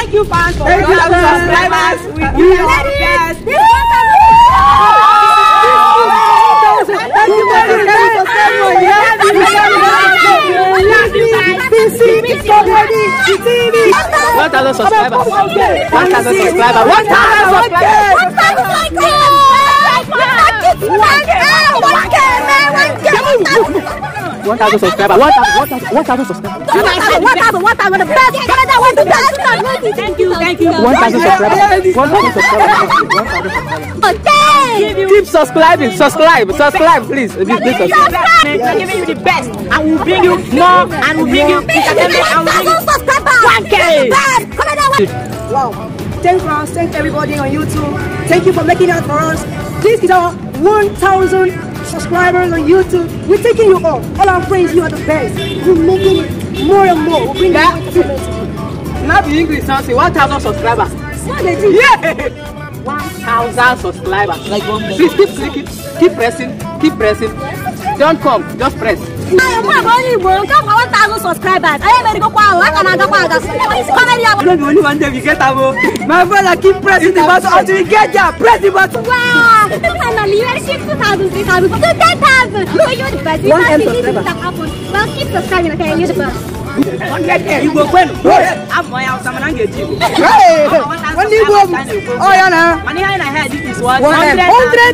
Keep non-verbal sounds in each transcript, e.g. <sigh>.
Thank you, fans, for Thank you, 1,000 subscribers. We Thank do you. our best. Thank you very much. One thousand subscribers. One thousand subscribers. One thousand subscribers. One thousand subscribers. One thousand. One thousand subscribers. Thank you, thank you. One thousand subscribers. One thousand subscribers. Keep subscribing. Subscribe. Subscribe, please. Subscribe. We're giving you the best, and we'll bring you more, and we'll bring you entertainment, and we'll bring you 1K. Wow. Thank us, thank everybody on YouTube. Thank you for making that for us. This is our 1,000 subscribers on YouTube. We're taking you all. All our friends, you are the best. We're making it more and more. We're bringing Yeah. more to. Now the English sound say one thousand subscribers. Yeah. <laughs> One thousand subscribers. Like one Please keep clicking. Keep pressing. Keep pressing don't come just press. Ayọ̀kọ́ àbọ̀ ní ìgbò ń kẹ́kọ̀ọ́ one thousand subscribers. Ayé mi kókó àwọn lákà náà dọ́kọ̀ àgà. Kọ́mẹ́dì àbọ̀. Olóògbé wo ni wọ́n ń débi kẹta bo? My brother keep pressing the button until he get there. Press the button. Wow! Kọ́mẹ́dì àbọ̀ yẹn ṣe two thousand three thousand to ten thousand. Lóyún yóò dìbà sí one thousand three. Well keep subscribing okay you dìbà. Igbo kwenu. Abụ ya ụsa mana m ga-eji Igbo. Ndị Igbo m. Ọ ya na. Mana ihe anyị na ha dị is 100,000.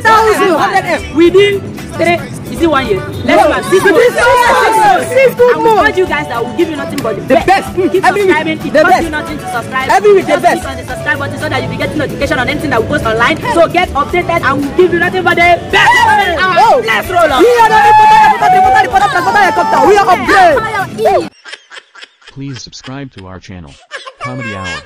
100,000. Within 3 is it one year? Let's go. Six Six months. months. Six good And we months. told you guys that we'll give you nothing but the, The best. Keep Every week. subscribing. It The costs you nothing to subscribe. Every week, the Just best. click on the subscribe button so that you'll be getting notification on anything that we post online. So get updated and we'll give you nothing but the best. Oh. Let's roll on. We are the reporter, reporter, reporter, reporter, reporter, helicopter. We are upgrade. Come on, eat. Please subscribe to our channel, Comedy Hour.